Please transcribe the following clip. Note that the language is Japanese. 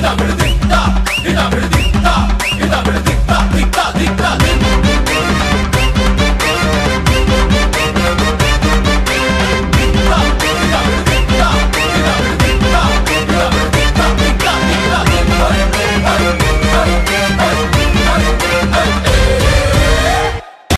ダブルデッダ